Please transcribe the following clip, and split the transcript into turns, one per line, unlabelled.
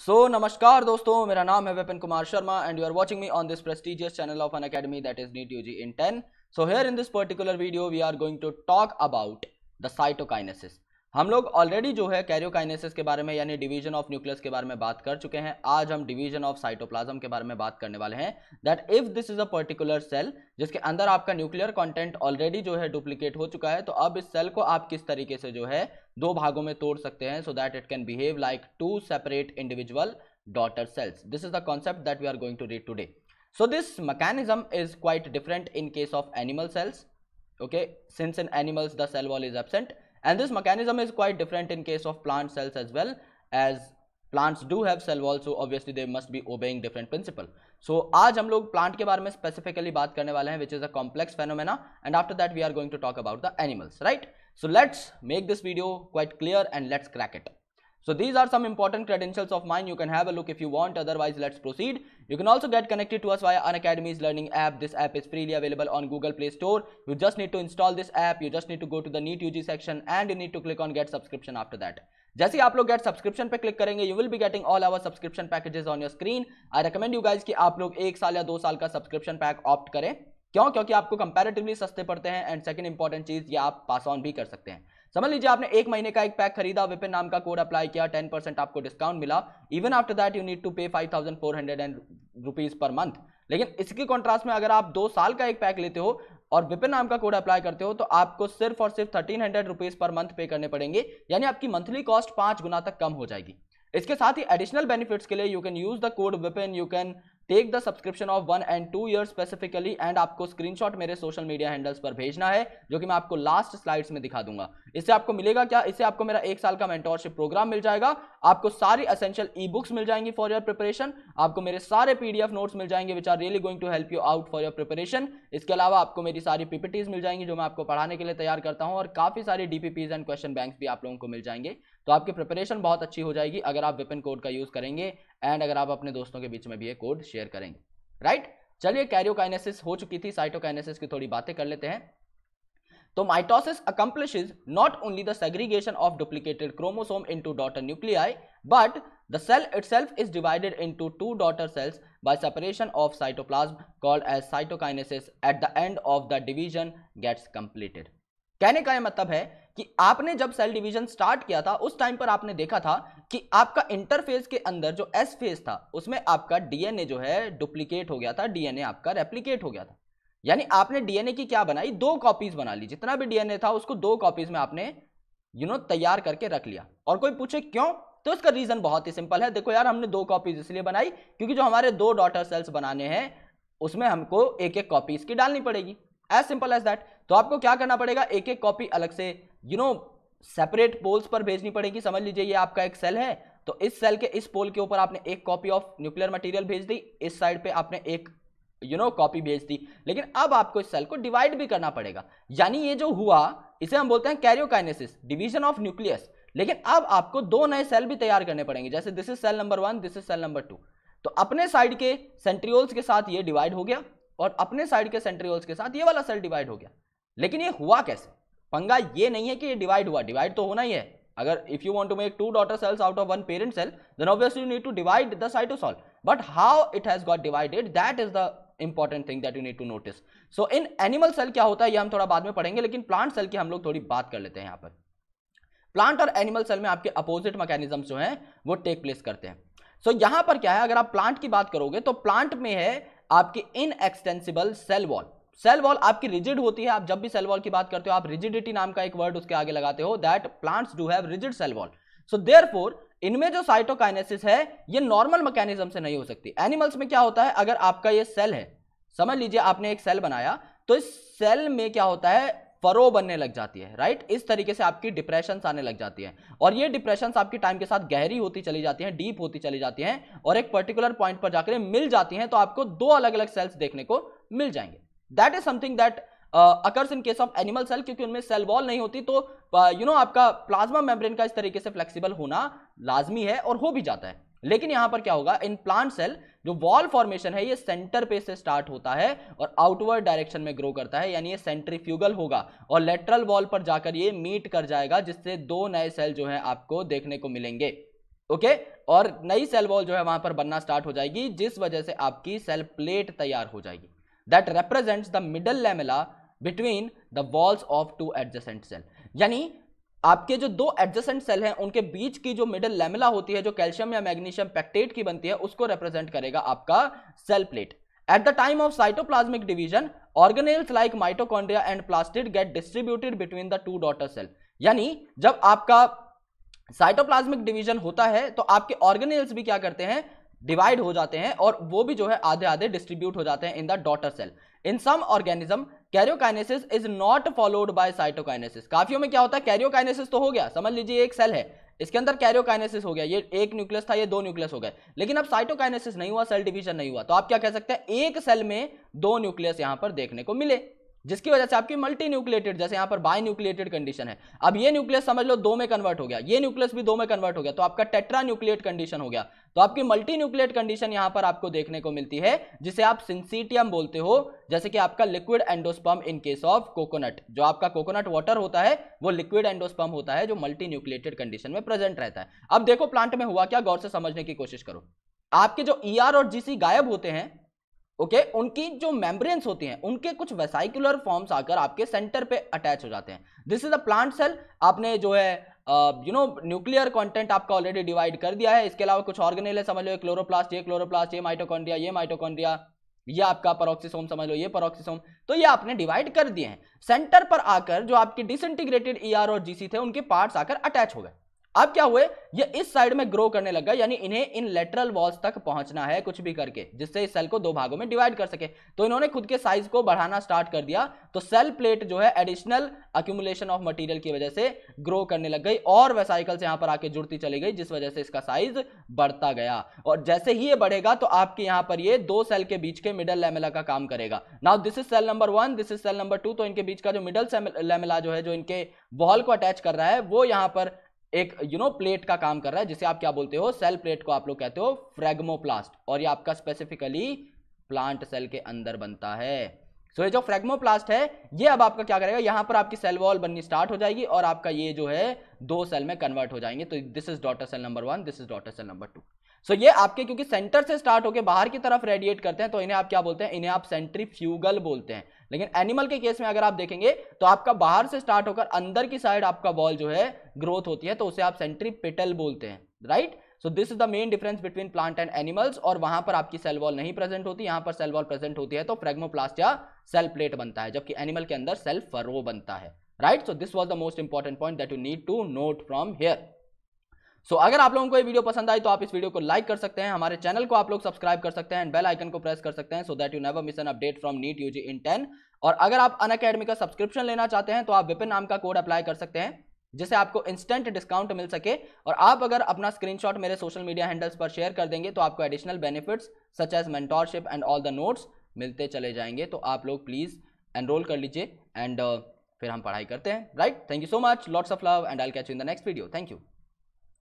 सो so, नमस्कार दोस्तों मेरा नाम है Vipin Kumar Sharma and you are watching me on this prestigious channel of an academy that is NEET UG in 10 so here in this particular video we are going to talk about the cytokinesis हम लोग already जो है karyokinesis के बारे में, यानी division of nucleus के बारे में बात कर चुके हैं। आज हम डिवीज़न ऑफ़ साइटोप्लाज्म के बारे में बात करने वाले हैं। That if this is a particular cell जिसके अंदर आपका न्यूक्लियर कंटेंट ऑलरेडी जो है डुप्लीकेट हो चुका है तो अब इस सेल को आप किस तरीके से जो है दो भागों में तोड़ सकते हैं so that it can behave like two separate individual daughter cells. This is the concept that we are going to read today. So this mechanism is quite different in case of animal cells. Okay? Since in animals, the cell wall is absent and this mechanism is quite different in case of plant cells as well as plants do have cell wall so obviously they must be obeying different principle so आज हम लोग plant के बारे में specifically बात करने वाले हैं which is a complex phenomena and after that we are going to talk about the animals right so let's make this video quite clear and let's crack it so these are some important credentials of mine. You can have a look if you want. Otherwise, let's proceed. You can also get connected to us via Unacademy's learning app. This app is freely available on Google Play Store. You just need to install this app. You just need to go to the NEET UG section and you need to click on get subscription after that. जैसे आप लोग get subscription पे click करेंगे you will be getting all our subscription packages on your screen I recommend you guys कि आप लोग एक साल या दो साल का सब्सक्रिप्शन पैक ऑप्ट करें क्यों क्योंकि आपको कंपैरेटिवली सस्ते पड़ते हैं एंड सेकंड इंपॉर्टेंट चीज़ ये आप पास ऑन भी कर सकते हैं समझ लीजिए आपने एक महीने का एक पैक खरीदा, विपिन नाम का कोड अप्लाई किया टेन परसेंट आपको डिस्काउंट मिला। Even after that you need to pay five thousand four hundred and rupees per month लेकिन इसके कॉन्ट्रास्ट में अगर आप दो साल का एक पैक लेते हो और विपिन नाम का कोड अप्लाई करते हो तो आपको सिर्फ़ और सिर्फ़ thirteen hundred rupees per month pay करने पड़ेंगे। यानी आपकी मंथली कॉस्ट पाँच गुना तक कम हो जाएगी। इसके साथ ही एडिशनल बेनिफिट्स के लिए you can use the code Vipin you can take the subscription of one and two year specifically and आपको स्क्रीनशॉट मेरे सोशल मीडिया हैंडल्स पर भेजना है, जो कि मैं आपको लास्ट स्लाइड्स में दिखा दूँगा। इससे आपको मिलेगा क्या? इससे आपको मेरा एक साल का मेंटोरशिप प्रोग्राम मिल जाएगा। आपको सारी असेंशियल ई बुक्स मिल जाएँगी फॉर योर प्रिपरेशन आपको मेरे सारे पीडीएफ नोट्स मिल जाएँगे which are really going to help you out for your preparation इसके अलावा आपको मेरी सारी पीपीटीज मिल जाएँगी, जो मैं आपको पढ़ाने के लिए तैयार करता हूँ, और काफ़ी सारी डीपीपीज एंड क्वेश्चन बैंक भी आप लोगों को मिल जाएँगे। तो आपकी प्रिपरेशन बहुत अच्छी हो जाएगी, अगर आप विपिन कोड का यूज़ करेंगे। एंड अगर आप अपने दोस्तों के बीच में भी ये कोड शेयर करेंगे राइट चलिए कैरियोकाइनेसिस हो चुकी थी साइटोकाइनेसिस की थोड़ी बातें कर लेते हैं। तो mitosis accomplish not only the segregation of duplicated chromosome into daughter nuclei but the cell itself is divided into two daughter cells by separation of cytoplasm called as cytokinesis at the end of the division gets completed कहने का यह मतलब है कि आपने जब cell division start किया था, उस टाइम पर आपने देखा था कि आपका इंटरफेस के अंदर जो एस फ़ेज़ था, उसमें आपका डीएनए जो है डुप्लीकेट हो गया था डीएनए आपका रेप्लीकेट हो गया था। यानी आपने डीएनए की क्या बनाई? दो कॉपीज बना ली। जितना भी डीएनए था, उसको दो कॉपीज में आपने यू नो तैयार करके रख लिया। और कोई पूछे क्यों? तो इसका रीजन बहुत ही सिंपल है। देखो यार, हमने दो कॉपीज इसलिए बनाई क्योंकि जो हमारे दो डॉटर सेल्स बनाने हैं, उसमें हमको एक एक कॉपी इसकी डालनी पड़ेगी। एज सिंपल एज दैट तो आपको क्या करना पड़ेगा? एक एक कॉपी अलग से यू नो सेपरेट पोल्स पर भेजनी पड़ेगी। समझ लीजिए ये आपका एक सेल है तो इस सेल के, इस पोल के ऊपर आपने एक कॉपी ऑफ़ न्यूक्लियर मटेरियल भेज दी, इस साइड पे आपने एक यू नो कॉपी भेज दी। लेकिन अब आपको इस सेल को डिवाइड भी करना पड़ेगा। यानी ये जो हुआ, इसे हम बोलते हैं कैरियोकाइनेसिस डिवीज़न ऑफ़ न्यूक्लियस लेकिन अब आपको दो नए सेल भी तैयार करने पड़ेंगे, जैसे this is cell number one this is cell number two तो अपने साइड के सेंट्रियोल्स के साथ ये डिवाइड हो गया, और अपने साइड के सेंट्रियोल्स के साथ ये वाला सेल डिवाइड हो गया। लेकिन ये हुआ कैसे? पंगा ये नहीं है कि ये डिवाइड हुआ डिवाइड तो होना ही है। अगर if you want to make two daughter cells out of one parent cell then obviously you need to divide the cytosol but how it has got divided that is the important thing that you need to notice so in animal cell क्या होता है ये हम थोड़ा बाद में पढ़ेंगे लेकिन प्लांट सेल की हम लोग थोड़ी बात कर लेते हैं यहाँ पर। प्लांट और एनिमल सेल में आपके अपोजिट मैकेनिज्म जो है वो टेक प्लेस करते हैं। सो so, यहाँ पर क्या है अगर आप प्लांट की बात करोगे तो प्लांट में है आपकी inextensible cell wall cell wall आपकी रिजिड होती है, आप जब भी सेल वॉल की बात करते हो, आप रिजिडिटी नाम का एक वर्ड उसके आगे लगाते हो that plants do have rigid cell wall so therefore इनमें जो साइटोकाइनेसिस है, ये नॉर्मल मैकेनिज्म से नहीं हो सकती। एनिमल्स में क्या होता है, अगर आपका ये सेल है, समझ लीजिए आपने एक सेल बनाया तो इस सेल में क्या होता है फरो बनने लग जाती है राइट इस तरीके से आपकी डिप्रेशन आने लग जाती है। और ये डिप्रेशन आपकी टाइम के साथ गहरी होती चली जाती हैं डीप होती चली जाती हैं, और एक पर्टिकुलर पॉइंट पर जाकर मिल जाती हैं तो आपको दो अलग अलग सेल्स देखने को मिल जाएँगे। That is something that occurs in case of animal cell क्योंकि उनमें सेल वॉल नहीं होती तो you uh, know you know, आपका प्लाज्मा मेम्ब्रेन का इस तरीके से फ्लेक्सिबल होना लाजमी है और हो भी जाता है। लेकिन यहाँ पर क्या होगा? इन प्लांट सेल जो वॉल फॉर्मेशन है ये सेंटर पे से स्टार्ट होता है और आउटवर्ड डायरेक्शन में ग्रो करता है यानी ये सेंट्रीफ्यूगल होगा और लेटरल वॉल पर जाकर ये मीट कर जाएगा जिससे दो नए सेल जो है आपको देखने को मिलेंगे। ओके? और नई सेल वॉल जो है वहाँ पर बनना स्टार्ट हो जाएगी जिस वजह से आपकी सेल प्लेट तैयार हो जाएगी। That represents the middle lamella between the walls of two adjacent cell यानी आपके जो दो एडजेसेंट सेल हैं, उनके बीच की जो मिडल लेमेला होती है, जो कैल्शियम या मैग्नीशियम पैक्टेट की बनती है, उसको रिप्रेजेंट करेगा आपका cell plate at the time of cytoplasmic division organelles like mitochondria and plastid get distributed between the two daughter cell यानी जब आपका साइटोप्लाज्मिक डिवीज़न होता है तो आपके ऑर्गेनेल्स भी क्या करते हैं डिवाइड हो जाते हैं और वो भी जो है आधे आधे डिस्ट्रीब्यूट हो जाते हैं in the daughter cell in some organism karyokinesis is not followed by cytokinesis काफियों में क्या होता है? कैरियोकाइनेसिस तो हो गया, समझ लीजिए एक सेल है। इसके अंदर कैरियोकाइनेसिस हो गया, ये एक न्यूक्लियस था, ये दो न्यूक्लियस हो गए। लेकिन अब साइटोकाइनेसिस नहीं हुआ सेल डिवीज़न नहीं हुआ तो आप क्या कह सकते हैं? एक सेल में दो न्यूक्लियस यहाँ पर देखने को मिले, जिसकी वजह से आपकी मल्टी न्यूक्लिएटेड जैसे यहाँ पर बाय न्यूक्लिएटेड कंडीशन है। अब ये न्यूक्लियस समझ लो दो में कन्वर्ट हो गया, ये न्यूक्लियस भी दो में कन्वर्ट हो गया तो आपका टेट्रा न्यूक्लिएट कंडीशन हो गया। तो आपकी मल्टी न्यूक्लिएट कंडीशन यहाँ पर आपको देखने को मिलती है, जिसे आप सिंसीटियम बोलते हो, जैसे कि आपका liquid endosperm in case of coconut जो आपका कोकोनट वाटर होता है, वो लिक्विड एंडोस्पम होता है, जो मल्टी न्यूक्लिएटेड कंडीशन में प्रेजेंट रहता है। अब देखो प्लांट में हुआ क्या, गौर से समझने की कोशिश करो। आपके जो ई e और जीसी गायब होते हैं ओके okay? उनकी जो मेम्ब्रेन्स होती हैं, उनके कुछ वेसाइकुलर फॉर्म्स आकर आपके सेंटर पे अटैच हो जाते हैं। This is a plant cell आपने जो है यू नो न्यूक्लियर कंटेंट आपका ऑलरेडी डिवाइड कर दिया है। इसके अलावा कुछ ऑर्गेनेल है समझ लो क्लोरोप्लास्ट ये क्लोरोप्लास्ट ये माइटोकॉन्ड्रिया ये माइटोकॉन्ड्रिया ये आपका परोक्सीसोम समझ लो, ये परोक्सिसोम तो ये आपने डिवाइड कर दिए हैं। सेंटर पर आकर जो आपके डिसइंटीग्रेटेड ईआर और जीसी थे, उनके पार्ट्स आकर अटैच हो गए। अब क्या हुए? ये इस साइड में ग्रो करने लगा यानी इन्हें इन लेटरल वॉल्स तक पहुँचना है कुछ भी करके, जिससे इस सेल को दो भागों में डिवाइड कर सके। तो इन्होंने खुद के साइज़ को बढ़ाना स्टार्ट कर दिया। तो सेल प्लेट जो है एडिशनल अक्यूमुलेशन ऑफ़ मटेरियल की वजह से ग्रो करने लग गई और वेसाइकल्स यहाँ पर आके जुड़ती चली गई, जिस वजह से इसका साइज़ बढ़ता गया। और जैसे ही ये बढ़ेगा तो आपके यहाँ पर ये दो सेल के बीच के मिडल लेमेला का काम करेगा। Now this is cell number one this is cell number two तो इनके बीच का जो मिडल लेमेला जो है, जो इनके वॉल को अटैच कर रहा है, वो यहाँ पर एक यू नो प्लेट का काम कर रहा है जिसे आप क्या बोलते हो? सेल प्लेट को आप लोग कहते हो फ्रेगमोप्लास्ट और ये आपका स्पेसिफिकली प्लांट सेल के अंदर बनता है। सो so, ये जो फ्रेगमोप्लास्ट है ये अब आपका क्या करेगा? यहाँ पर आपकी सेल वॉल बननी स्टार्ट हो जाएगी और आपका ये जो है दो सेल में कन्वर्ट हो जाएँगे। तो this is daughter cell number one this is daughter cell number two so ये आपके क्योंकि सेंटर से स्टार्ट होकर बाहर की तरफ़ रेडिएट करते हैं तो इन्हें आप क्या बोलते हैं? इन्हें आप सेंट्रीफ्यूगल बोलते हैं। लेकिन एनिमल के केस में अगर आप देखेंगे तो आपका बाहर से स्टार्ट होकर अंदर की साइड आपका बॉल जो है, ग्रोथ होती है तो उसे आप सेंट्रीपिटल बोलते हैं right so this is the main difference between plant and animals और वहाँ पर आपकी सेल वॉल नहीं प्रेजेंट होती, यहाँ पर सेल वॉल प्रेजेंट होती है तो फ्रेगमोप्लास्ट या सेल प्लेट बनता है, जबकि एनिमल के अंदर सेल फरो बनता है right so this was the most important point that you need to note from here so अगर आप लोगों को ये वीडियो पसंद आई तो आप इस वीडियो को लाइक कर सकते हैं हमारे चैनल को आप लोग सब्सक्राइब कर सकते हैं बेल आइकन को प्रेस कर सकते हैं so that you never miss an update from NEET UG in ten और अगर आप अन अकेडमी का सब्सक्रिप्शन लेना चाहते हैं तो आप विपिन नाम का कोड अप्लाई कर सकते हैं जिससे आपको इंस्टेंट डिस्काउंट मिल सके। और आप अगर अपना स्क्रीनशॉट मेरे सोशल मीडिया हैंडल्स पर शेयर कर देंगे तो आपको additional benefits such as mentorship and all the notes मिलते चले जाएँगे। तो आप लोग प्लीज़ एनरोल कर लीजिए एंड uh, फिर हम पढ़ाई करते हैं। Right thank you so much lots of love and I catch in the next video thank you